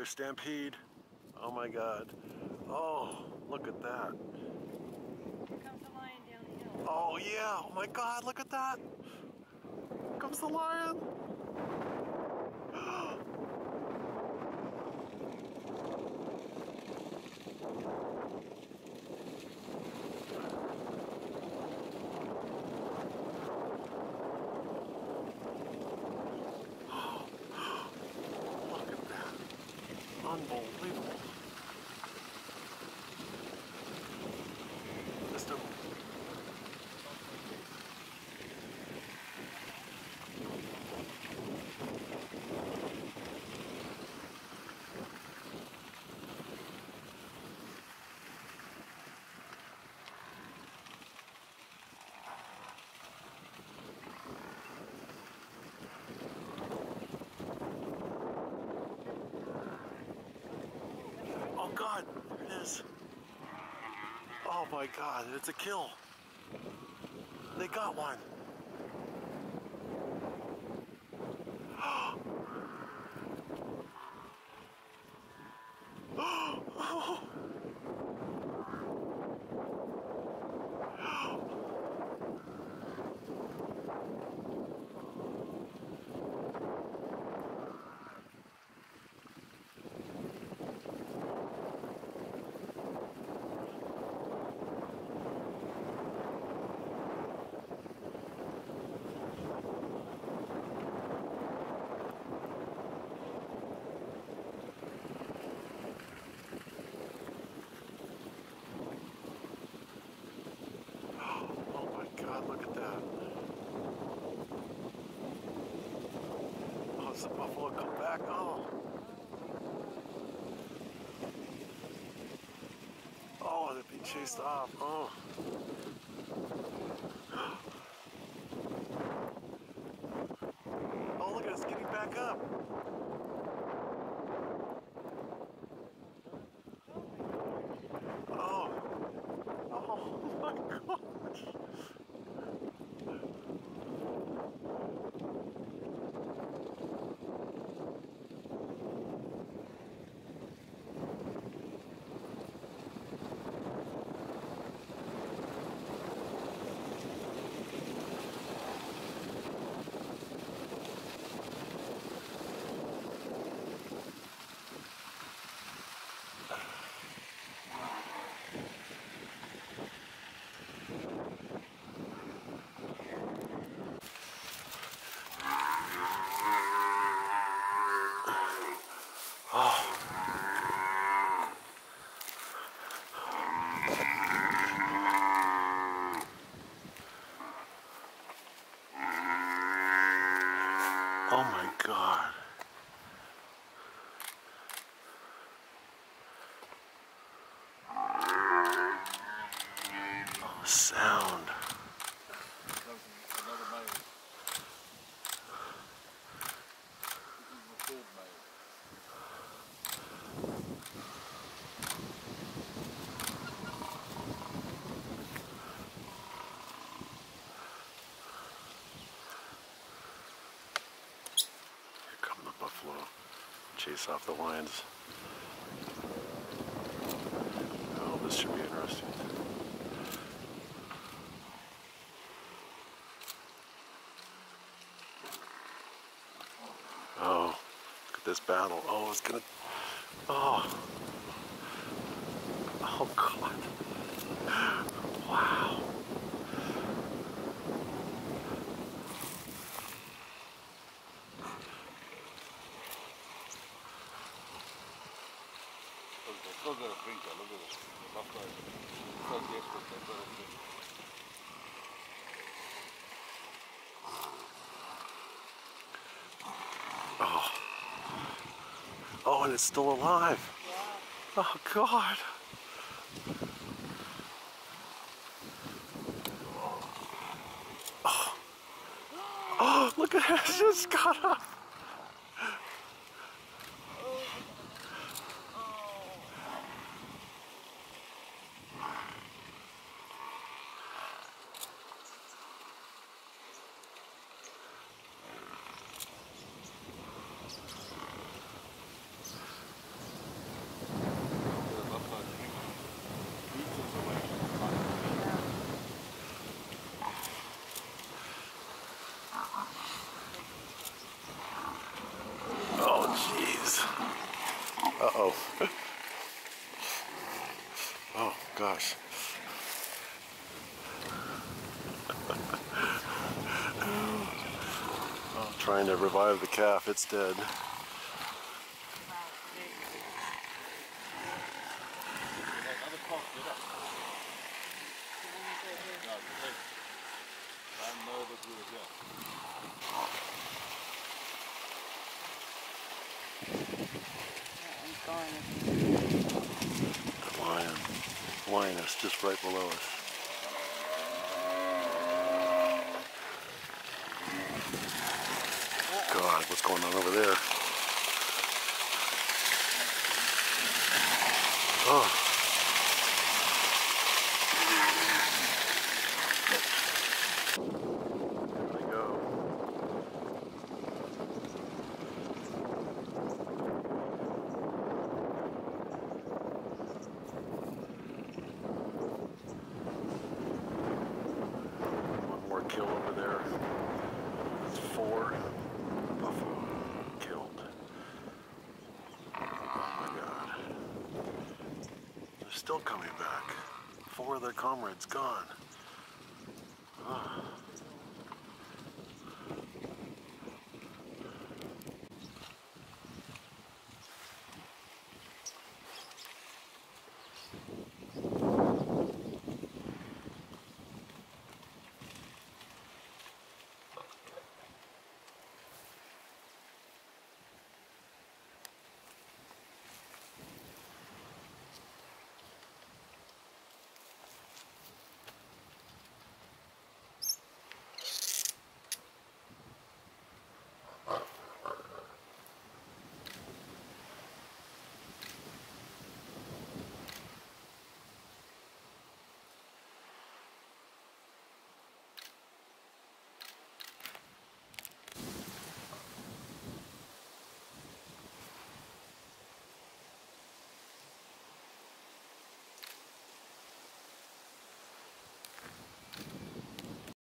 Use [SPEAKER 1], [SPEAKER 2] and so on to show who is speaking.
[SPEAKER 1] another stampede. Oh my god. Oh, look at that.
[SPEAKER 2] Here comes the lion down the hill.
[SPEAKER 1] Oh yeah, oh my god, look at that. Here comes the lion. Unbelievable. Just a Oh god, there it is. Oh my god, it's a kill. They got one. Oh my god, look at that. The buffalo come back. Oh. Oh, they're being chased off. Oh. Oh, look at us getting back up. Oh. Oh my gosh. Oh my god. Oh, sound.
[SPEAKER 3] Comes from another male. This is the third male.
[SPEAKER 1] Here come the buffalo. Chase off the lions. Oh, this should be interesting. Oh, look at this battle. Oh, it's gonna. Oh. Oh, God.
[SPEAKER 3] Look at. Left side. Drink.
[SPEAKER 1] Oh, and it's still alive. Oh, God. Oh, oh look at. It just got up. Uh-oh. Oh, gosh. oh, trying to revive the calf. It's dead.
[SPEAKER 3] Another cock,
[SPEAKER 1] The lion. Lioness just right below us. God, what's going on over there? Oh. There we go. One more kill over there. That's four buffalo killed. Oh my god. They're still coming back. Four of their comrades gone.